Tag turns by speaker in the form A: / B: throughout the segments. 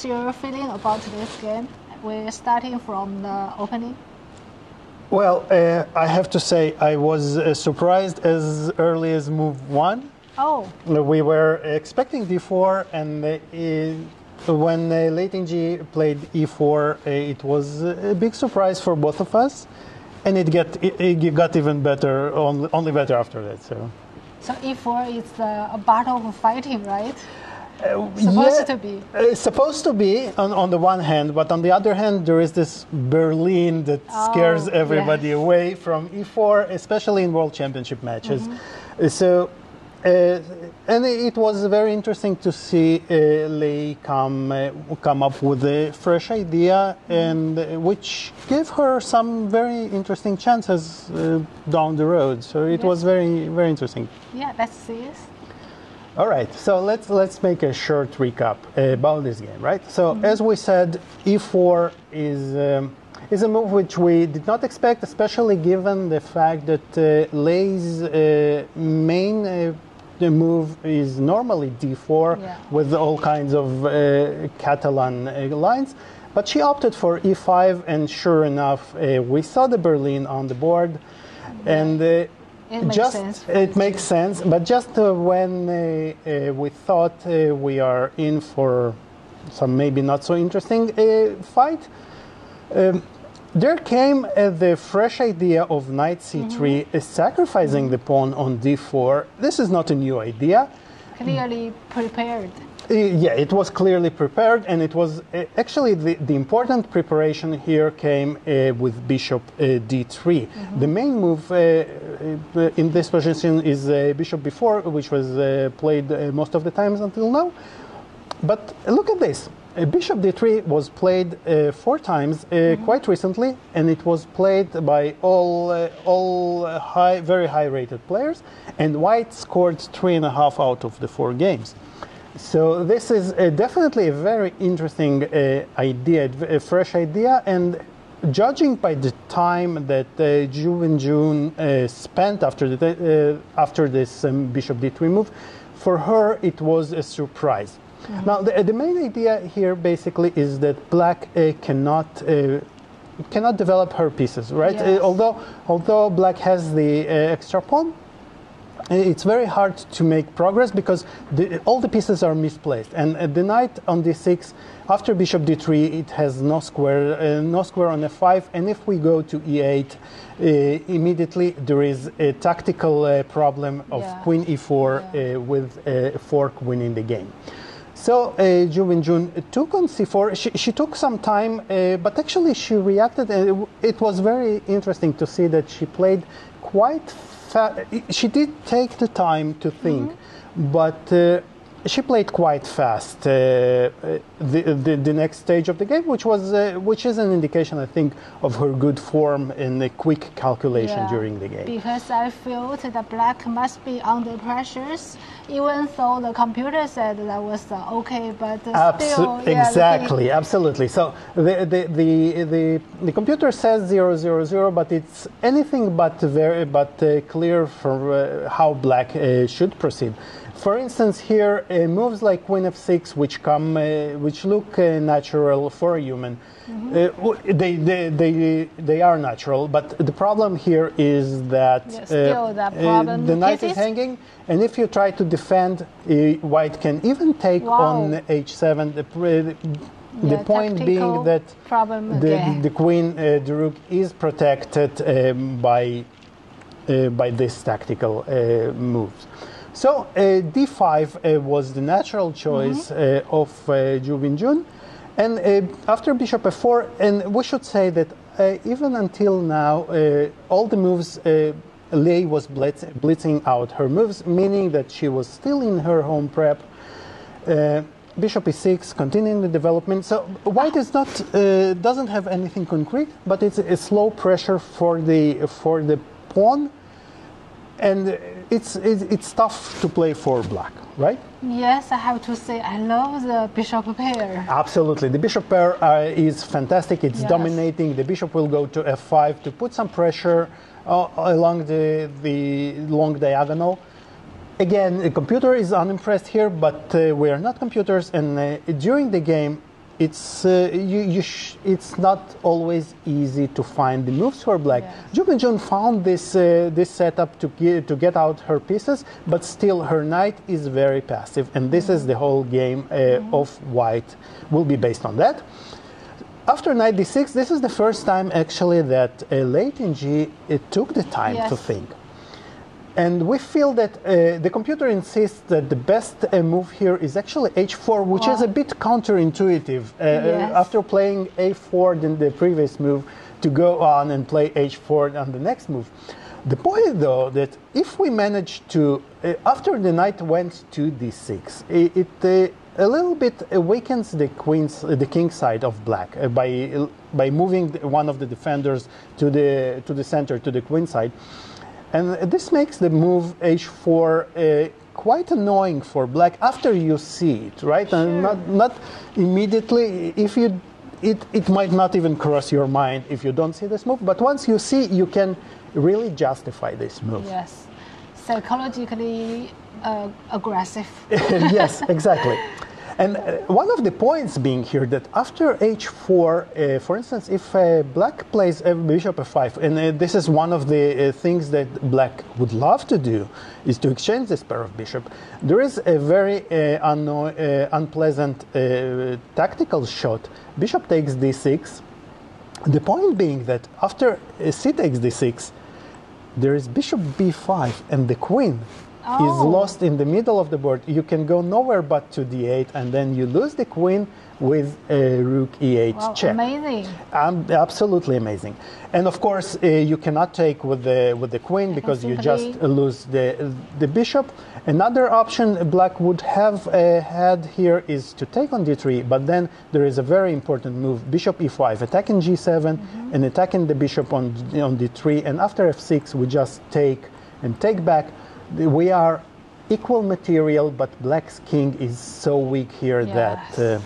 A: What's your feeling about this game? We're starting from the opening.
B: Well, uh, I have to say I was uh, surprised as early as move one.
A: Oh,
B: We were expecting d4, and uh, when uh, Lei Tingjie played e4, uh, it was a big surprise for both of us, and it got it, it got even better, only, only better after that. So.
A: so e4 is a battle of fighting, right? Supposed to be.
B: Uh, supposed to be on, on the one hand, but on the other hand, there is this Berlin that scares
A: Oh,
B: everybody
A: yes.
B: away from e4, especially in World Championship matches.
A: Mm-hmm.
B: Uh, So, uh, and it was very interesting to see uh, Lei come uh, come up with a fresh idea,
A: Mm-hmm.
B: and uh, which gave her some very interesting chances uh, down the road. So it
A: Yes.
B: was very very interesting.
A: Yeah, see it.
B: All right, so let's let's make a short recap about this game, right? So as we said, e4 is um, is a move which we did not expect, especially given the fact that uh, Lei's uh, main uh, the move is normally d4
A: Yeah.
B: with all kinds of uh, Catalan uh, lines. But she opted for e5, and sure enough, uh, we saw the Berlin on the board, and uh,
A: It makes
B: just
A: sense.
B: it makes sense. But just uh, when uh, uh, we thought uh, we are in for some maybe not so interesting uh, fight, um, there came uh, the fresh idea of knight c3 uh, sacrificing the pawn on d4. This is not a new idea.
A: Clearly prepared.
B: Yeah, it was clearly prepared, and it was uh, actually the, the important preparation here came uh, with bishop uh, d3. The main move uh, in this position is uh, bishop b4, which was uh, played uh, most of the times until now. But look at this. Uh, Bishop d3 was played uh, four times uh, quite recently, and it was played by all uh, all high, very high-rated players. And White scored three and a half out of the four games. So this is uh, definitely a very interesting uh, idea, a fresh idea, and judging by the time that uh, Ju Wenjun uh, spent after the uh, after this um, Bishop d3 move, for her it was a surprise. Now the, the main idea here basically is that Black uh, cannot. Uh, cannot develop her pieces, right?
A: Yes.
B: Uh, although, although Black has the uh, extra pawn, it's very hard to make progress because the, all the pieces are misplaced. And uh, the knight on d6, after bishop d3, it has no square, uh, no square on f5. And if we go to e8, uh, immediately there is a tactical uh, problem of
A: Yeah.
B: queen e4 uh, with a fork winning the game. So uh, Ju Jun took on c4. She, she took some time, uh, but actually she reacted, and it, it was very interesting to see that she played quite. Fa- she did take the time to think, but uh, she played quite fast. Uh, uh, the, the the next stage of the game, which was uh, which is an indication, I think, of her good form and a quick calculation
A: Yeah,
B: during the game.
A: Because I felt the black must be under pressures, even though the computer said that was uh, okay, but uh,
B: Abso-
A: still, yeah,
B: exactly, absolutely. So the, the, the, the, the computer says 000, but it's anything but very but uh, clear for uh, how black uh, should proceed. For instance, here uh, moves like queen f6, which come, uh, which look uh, natural for a human. Uh, w- they, they, they, they are natural, but the problem here is that
A: Yeah, still the
B: uh,
A: problem
B: the knight is hanging, and if you try to defend, uh, white can even take
A: Wow.
B: on h7. The, the
A: Yeah,
B: point being that
A: problem
B: the, the queen, uh, the rook, is protected um, by uh, by this tactical uh, moves. So uh, d5 uh, was the natural choice uh, of uh, Ju Jun, and uh, after bishop f4, and we should say that uh, even until now, uh, all the moves. Uh, Lei was blitz, blitzing out her moves, meaning that she was still in her home prep. Uh, bishop e6, continuing the development. So white is not uh, doesn't have anything concrete, but it's a slow pressure for the for the pawn, and it's it's, it's tough to play for black, right?
A: Yes, I have to say I love the bishop pair.
B: Absolutely, the bishop pair uh, is fantastic. It's
A: Yes.
B: dominating. The bishop will go to f5 to put some pressure uh, along the the long diagonal. again, the computer is unimpressed here, but uh, we are not computers, and uh, during the game, it's uh, you, you sh- it's not always easy to find the moves for black.
A: Yes.
B: Ju Jun found this uh, this setup to get, to get out her pieces, but still her knight is very passive, and this is the whole game uh, of white will be based on that. After knight d6, this is the first time actually that uh, Lei G it took the time to think. And we feel that uh, the computer insists that the best uh, move here is actually h4, which is a bit counterintuitive. Uh,
A: Yes.
B: After playing a4 in the previous move, to go on and play h4 on the next move. The point, though, that if we manage to, uh, after the knight went to d6, it, it uh, a little bit awakens the queen's, uh, the king's side of black uh, by by moving one of the defenders to the to the center, to the queen side. And this makes the move h4 uh, quite annoying for black after you see it, right? And not, not immediately. If you, it, it might not even cross your mind if you don't see this move. But once you see, you can really justify this move.
A: Yes. Psychologically uh, aggressive.
B: yes, exactly. And uh, one of the points being here that after h4, uh, for instance, if uh, black plays bishop f5, and uh, this is one of the uh, things that black would love to do, is to exchange this pair of bishop. There is a very uh, unpleasant tactical shot. Bishop takes d6. The point being that after c takes d6, there is bishop b5 and the queen is
A: Oh.
B: lost in the middle of the board. You can go nowhere but to d8 and then you lose the queen with a rook e8
A: Wow,
B: check.
A: amazing.
B: Um, absolutely amazing. And of course, uh, you cannot take with the with the queen because you just lose the the bishop. Another option Black would have uh, had here is to take on d3, but then there is a very important move: bishop e5, attacking g7 and attacking the bishop on on d3. And after f6, we just take and take back. We are equal material, but Black's king is so weak here that. Uh,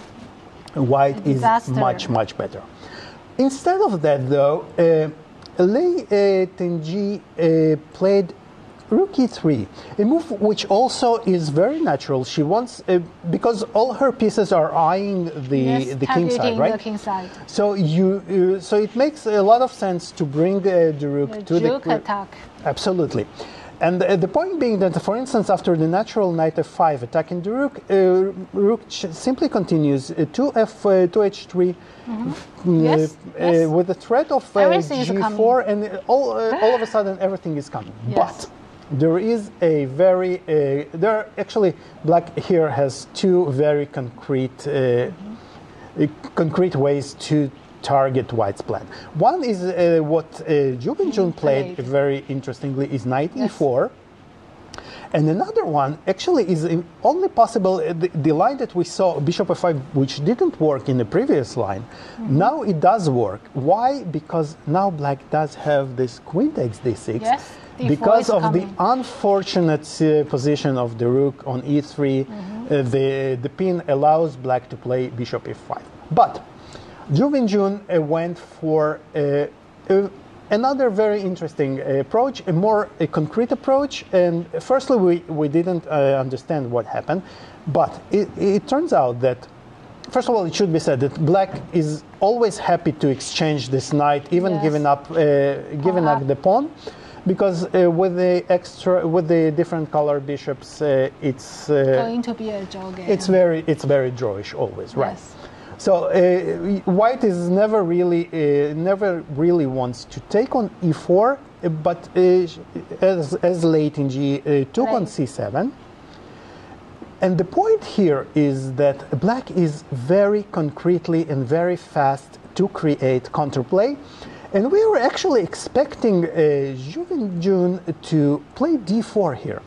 B: white is much much better. Instead of that, though, uh, Lei uh, Tingjie uh, played Rook e3, a move which also is very natural. She wants uh, because all her pieces are eyeing the
A: yes,
B: the king side, right?
A: the king side.
B: So you uh, so it makes a lot of sense to bring uh, the rook
A: The
B: to the
A: attack.
B: Absolutely. And uh, the point being that, for instance, after the natural knight f5 attacking the rook, uh, rook ch- simply continues uh, to f uh, to h3 mm,
A: Yes,
B: uh,
A: yes.
B: with the threat of uh,
A: Everything is
B: g4, and all uh, all of a sudden everything is coming.
A: Yes.
B: But there is a very uh, there are actually black here has two very concrete. Uh, uh, concrete ways to target White's plan. One is uh, what uh, Ju Jun played
A: played.
B: very interestingly is knight
A: Yes.
B: e4. And another one actually is only possible uh, the, the line that we saw bishop f5 which didn't work in the previous line.
A: Mm-hmm.
B: Now it does work. Why? Because now black does have this queen takes d6.
A: Yes, d4
B: because of
A: coming.
B: the unfortunate uh, position of the rook on e3,
A: Mm-hmm.
B: uh, the, the pin allows black to play bishop f5. But Ju Jun uh, went for uh, uh, another very interesting uh, approach, a more a concrete approach. And firstly, we, we didn't uh, understand what happened, but it, it turns out that First of all, it should be said that Black is always happy to exchange this knight, even
A: Yes.
B: giving up, uh, giving
A: Uh-huh.
B: up the pawn, because uh, with the extra, with the different color bishops, uh, it's uh,
A: Going to be a draw game.
B: it's very it's very drawish always, right? So uh, White is never really uh, never really wants to take on e4, uh, but uh, as as Lei Tingjie uh, took on c7. And the point here is that black is very concretely and very fast to create counterplay. And we were actually expecting uh, Ju Wenjun to play d4 here.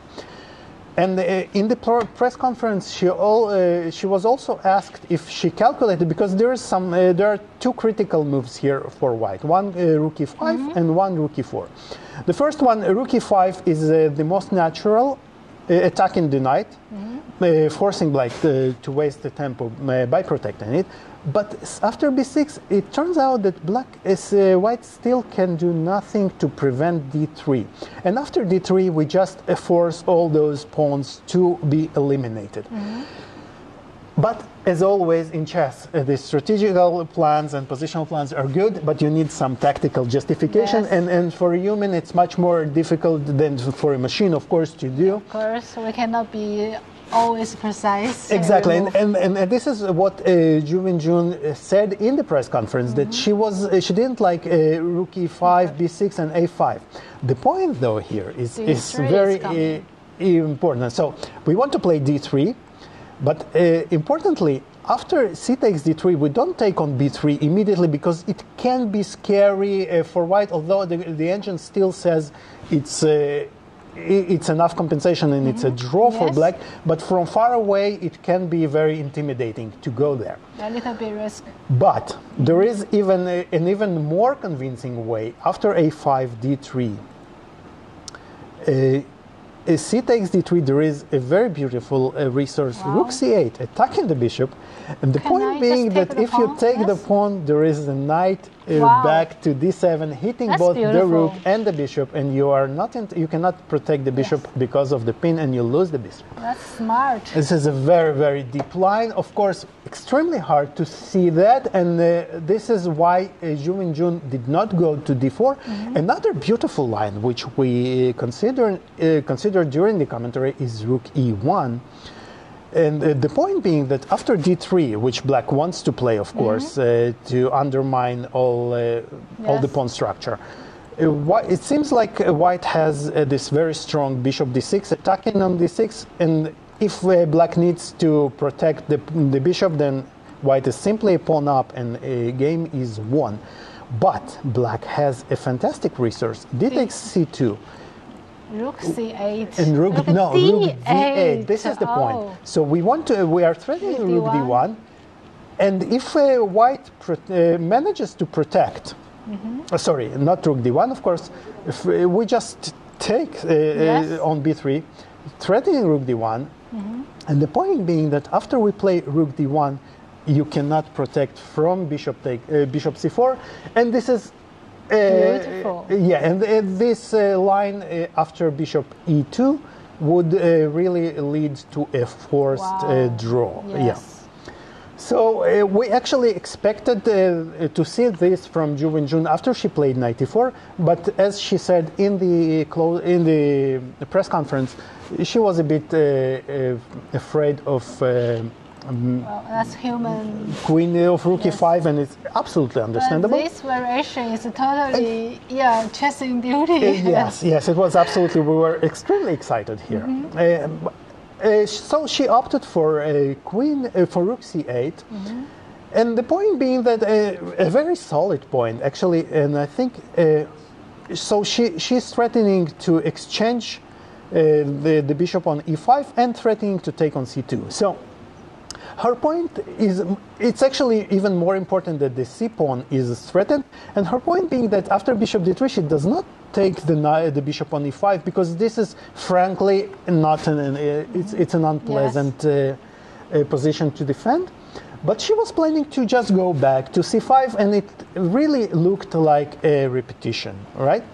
B: And uh, in the pr- press conference, she, all, uh, she was also asked if she calculated because there is some uh, there are two critical moves here for white. One uh, rook e5 and one rook e4. The first one, uh, rook e5, is uh, the most natural attacking the knight, uh, forcing black to, to waste the tempo uh, by protecting it. But after b6, it turns out that black is uh, white still can do nothing to prevent d3. And after d3, we just force all those pawns to be eliminated. But as always in chess, uh, the strategical plans and positional plans are good, but you need some tactical justification.
A: Yes.
B: And, and for a human, it's much more difficult than for a machine, of course, to do.
A: Of course, we cannot be always precise.
B: Exactly, and, and, and, and this is what uh, Ju Jun said in the press conference that she was uh, she didn't like uh, rook e5, b6, and a5. The point though here is is
A: D3 is
B: very
A: coming.
B: uh, important. So we want to play d3, but uh, importantly. After c takes d3, we don't take on b3 immediately because it can be scary uh, for white. Although the, the engine still says it's uh, it's enough compensation and it's a draw for
A: Yes.
B: black, but from far away it can be very intimidating to go there.
A: a little bit risk.
B: But there is even a, an even more convincing way after a5 d3. Uh, uh, takes d3, there is a very beautiful uh, resource,
A: Wow.
B: rook c8, attacking the bishop. And the
A: Can
B: point
A: I
B: being that if you
A: pawn?
B: take the pawn, there is a knight
A: Wow.
B: back to d7, hitting
A: That's
B: both the rook and the bishop, and you are not in, you cannot protect the bishop because of the pin, and you lose the bishop.
A: That's smart.
B: This is a very, very deep line. Of course, extremely hard to see that, and uh, this is why uh, Min Jun did not go to d4. Another beautiful line, which we consider uh, considered during the commentary, is rook e1. And uh, the point being that after d3, which black wants to play, of course, uh, to undermine all uh, all the pawn structure. Uh, it seems like uh, white has uh, this very strong bishop d6 attacking on d6, and if uh, black needs to protect the, the bishop, then white is simply a pawn up and a game is won. But black has a fantastic resource. d takes c2.
A: Rook c8.
B: And rook,
A: Look at
B: no, rook
A: d8.
B: d8. This is the
A: Oh.
B: point. So we want to, we are threatening
A: Rook
B: rook
A: d1.
B: d1, and if uh, white pro- uh, manages to protect,
A: Mm-hmm.
B: uh, sorry, not rook d1, of course, if uh, we just take uh,
A: Yes.
B: uh, on b3, threatening rook d1,
A: Mm-hmm.
B: and the point being that after we play rook d1, you cannot protect from bishop take uh, bishop c4, and this is. Uh,
A: Beautiful.
B: yeah, and uh, this uh, line uh, after bishop e2 would uh, really lead to a forced uh,
A: Wow.
B: draw. Yeah. So uh, we actually expected uh, to see this from Ju Jun after she played 94, but as she said in the in the press conference, she was a bit uh, uh, afraid of uh,
A: Well, that's human.
B: Queen of Rook
A: Yes.
B: e5, and it's absolutely
A: But
B: understandable.
A: this variation is totally, yeah, chasing duty.
B: Uh, yes, yes, it was absolutely. We were extremely excited here.
A: Mm-hmm.
B: Uh, uh, so she opted for a queen uh, for rook c8,
A: Mm-hmm.
B: and the point being that a very solid point actually, and I think uh, so. She she's threatening to exchange uh, the the bishop on e5 and threatening to take on c2. So her point is it's actually even more important that the c pawn is threatened and her point being that after bishop d3 she does not take the kni- the bishop on e5 because this is frankly not an, an it's, it's an unpleasant uh, uh, position to defend. But she was planning to just go back to c5 and it really looked like a repetition right?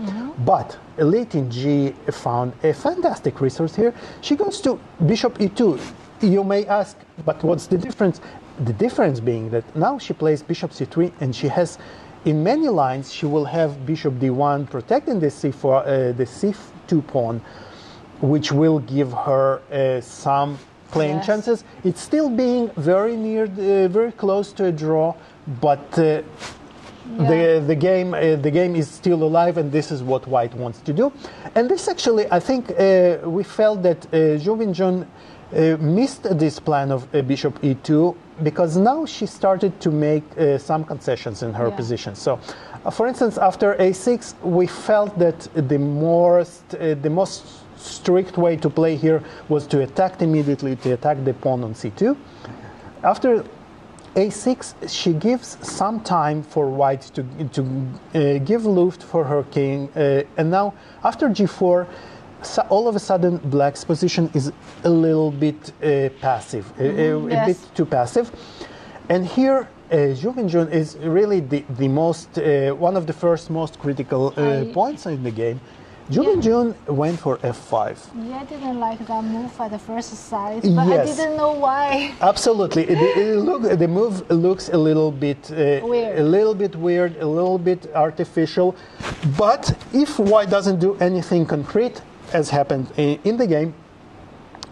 B: But Lei Tingjie found a fantastic resource here. She goes to bishop e2 you may ask, but what's the difference? The difference being that now she plays bishop c3 and she has, in many lines, she will have bishop d1 protecting the c4, uh, the c2 pawn, which will give her uh, some playing
A: Yes.
B: chances. It's still being very near, uh, very close to a draw, but uh, the the game uh, the game is still alive, and this is what White wants to do. And this actually, I think, uh, we felt that uh, Ju Wenjun uh, missed this plan of uh, Bishop E2 because now she started to make uh, some concessions in her
A: Yeah.
B: position. So, uh, for instance, after A6, we felt that the most uh, the most strict way to play here was to attack immediately, to attack the pawn on C2. After a6, she gives some time for white to, to uh, give luft for her king. Uh, and now, after g4, so all of a sudden black's position is a little bit uh, passive, a- a, a
A: Mm-hmm. yes.
B: bit too passive. And here, uh, Jun is really the, the most, uh, one of the first most critical uh,
A: I-
B: points in the game. Zhu
A: Yeah.
B: Jun went for f5.
A: Yeah, I didn't like that move at the first sight, but
B: Yes.
A: I didn't know why.
B: Absolutely, it, it look, the move looks a little bit uh,
A: Weird.
B: a little bit weird, a little bit artificial. But if White doesn't do anything concrete, as happened in, the game,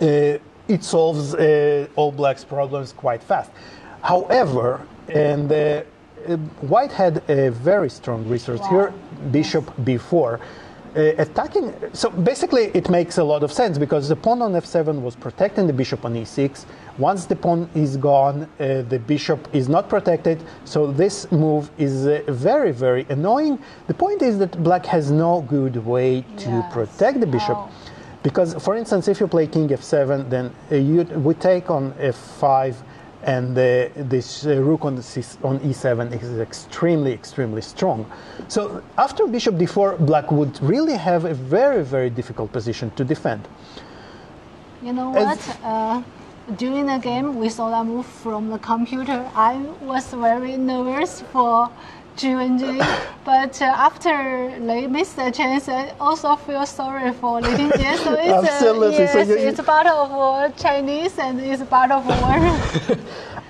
B: uh, it solves uh, all Black's problems quite fast. However, and uh, White had a very strong resource
A: Wow.
B: here, Bishop b4. Uh, attacking, so basically it makes a lot of sense because the pawn on f7 was protecting the bishop on e6. Once the pawn is gone, uh, the bishop is not protected, so this move is uh, very, very annoying. The point is that black has no good way to
A: Yes.
B: protect the bishop.
A: Oh.
B: Because, for instance, if you play king f7, then uh, you, we take on f5, and uh, this uh, rook on, C, on e7 is extremely, extremely strong. So after bishop d4, black would really have a very, very difficult position to defend.
A: You know
B: As-
A: what? Uh, during the game, we saw that move from the computer. I was very nervous for G&G, but uh, after they missed the chance, I also feel sorry for Lei Tingjie. So it's,
B: Absolutely.
A: Uh,
B: So
A: yes,
B: you- you-
A: it's part of Chinese and it's part of war.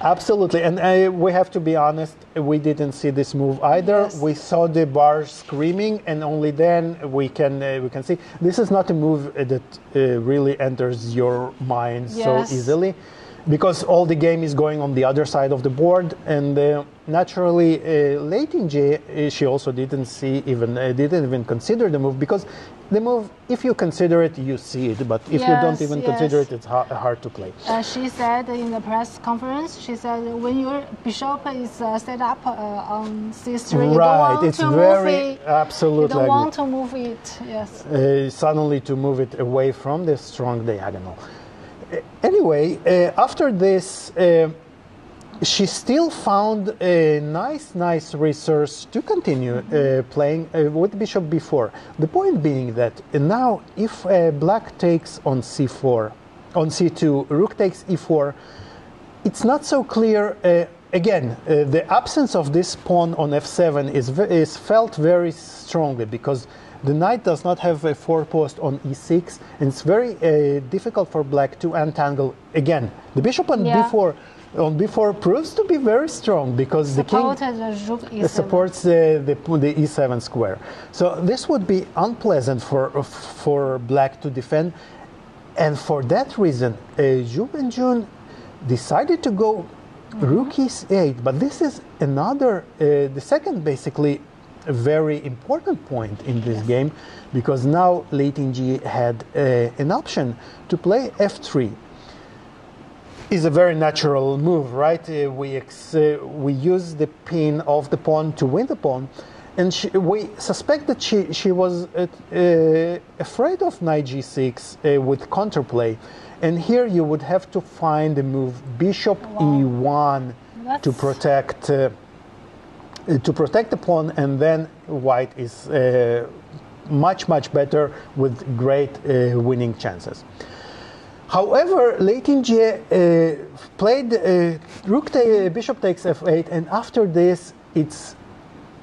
B: Absolutely, and uh, we have to be honest. We didn't see this move either.
A: Yes.
B: We saw the bar screaming, and only then we can uh, we can see. This is not a move that uh, really enters your mind so easily, because all the game is going on the other side of the board, and uh, naturally, uh, Lei Tingjie, uh, she also didn't see even uh, didn't even consider the move because the move, if you consider it, you see it, but if you don't
A: Yes,
B: even consider it, it's ha- hard to play.
A: Uh, she said in the press conference, she said when your bishop is uh, set up uh, on c3, you don't want
B: it's
A: to
B: very
A: move it.
B: absolutely.
A: You don't want to move it. Yes.
B: uh, suddenly to move it away from the strong diagonal. Anyway, uh, after this, uh, she still found a nice, nice resource to continue uh, playing uh, with bishop b4. The point being that now, if uh, black takes on c4, on c2, rook takes e4, it's not so clear. Uh, again, the absence of this pawn on f7 is, is felt very strongly because the knight does not have a forepost on e6, and it's very uh, difficult for black to untangle. Again, the bishop on
A: Yeah.
B: b4 on b4 proves to be very strong because the king supports the, the, the e7 square. So this would be unpleasant for, for black to defend. And for that reason, uh, Ju Wenjun decided to go rook e8. But this is another, uh, the second basically a very important point in this game because now Lei G had uh, an option to play f3 is a very natural move, right? Uh, we ex- uh, we use the pin of the pawn to win the pawn, and she, we suspect that she she was uh, uh, afraid of knight g6 uh, with counterplay, and here you would have to find the move bishop e1 to
A: That's-
B: protect. Uh, to protect the pawn, and then white is uh, much much better with great uh, winning chances. However, Lei Tingjie uh, played uh, rook ta- bishop takes f8, and after this, it's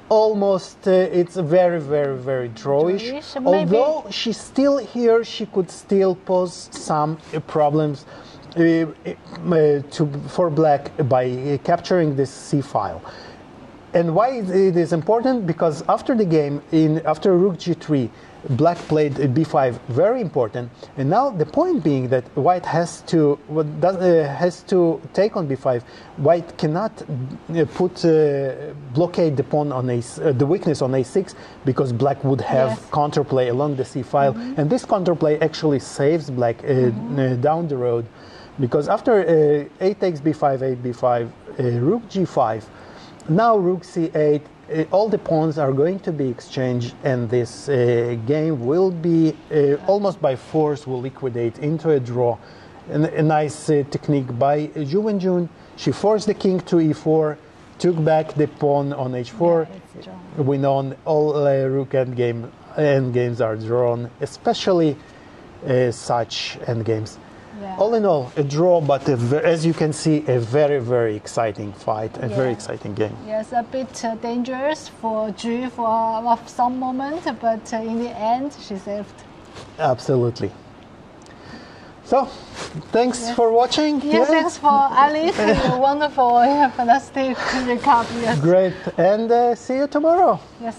B: almost uh, it's very very very drawish.
A: Maybe.
B: Although she's still here, she could still pose some uh, problems. Uh, uh, to, for black by uh, capturing this c file and why it is important? Because after the game in after rook g3 black played b5 very important. And now the point being that white has to what does, uh, has to take on b5 white cannot uh, put uh, blockade the pawn on a uh, the weakness on a6 because black would have
A: Yes.
B: counterplay along the c file. And this counterplay actually saves black uh, uh, down the road. Because after uh, a takes b5 a b5 uh, rook g5 now rook c8 uh, all the pawns are going to be exchanged and this uh, game will be uh, almost by force will liquidate into a draw. And a nice uh, technique by Ju Wenjun. She forced the king to e4 took back the pawn on h4
A: Yeah,
B: we know all uh, rook end game end games are drawn especially uh, such endgames.
A: Yeah.
B: All in all, a draw, but a as you can see, a very, very exciting fight, a very exciting game.
A: Yes, a bit uh, dangerous for Ju for of some moment, but uh, in the end, she saved.
B: Absolutely. So, thanks
A: Yes.
B: for watching.
A: Yeah, thanks for Alice. wonderful, yeah, fantastic recap. Yes.
B: Great, and uh, see you tomorrow.
A: Yes.